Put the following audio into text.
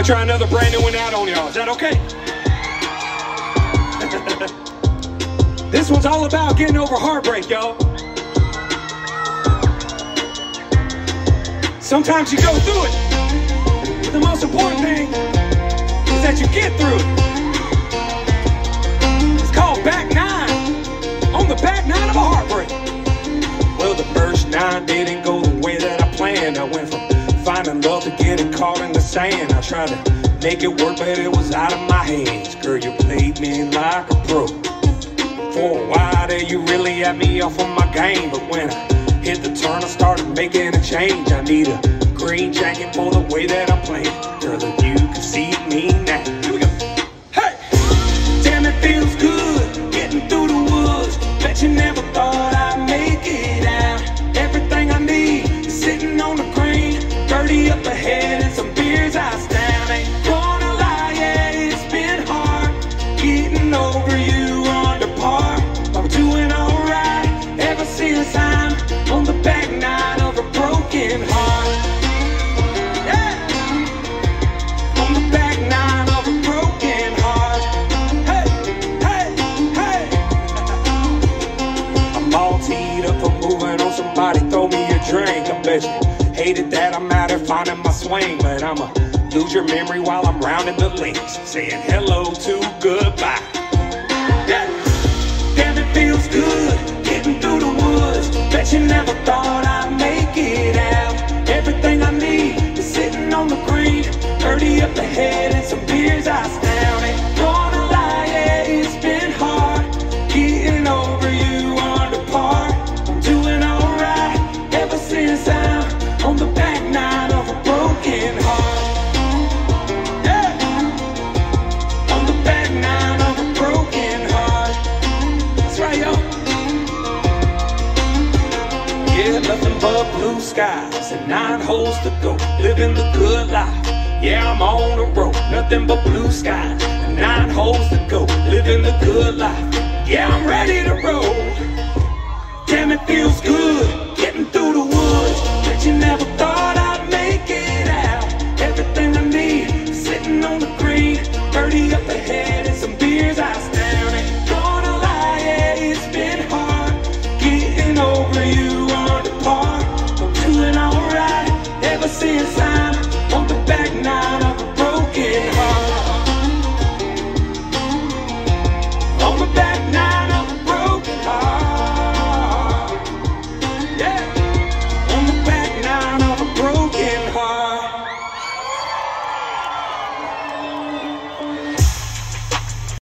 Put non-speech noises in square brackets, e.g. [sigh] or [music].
gonna try another brand new one out on y'all. Is that okay? [laughs] this one's all about getting over heartbreak, y'all. Sometimes you go through it. But the most important thing is that you get through it. It's called back nine. On the back nine of a heartbreak. Well, the first nine didn't go finding love to get it caught in the sand. I tried to make it work, but it was out of my hands. Girl, you played me like a pro. For a while there, you really had me off on my game. But when I hit the turn, I started making a change. I need a green jacket for the way that 40 up ahead and some beers I stand. Ain't gonna lie, yeah, it's been hard getting over you under par. I'm doin' doing alright ever since I'm on the back nine of a broken heart. On the back nine of a broken heart. Hey, hey, hey. [laughs] I'm all teed up for moving on somebody, throw me a drink, I bet you hated that I'm out here finding my swing, but I'ma lose your memory while I'm rounding the links, saying hello to goodbye. Yeah. Damn, it feels good getting through the woods. Bet you never thought I'd Yo. Yeah, nothing but blue skies and nine holes to go. Living the good life. Yeah, I'm on the road. Nothing but blue skies and nine holes to go. Living the good life. Yeah, I'm ready to roll. Damn, it feels good since I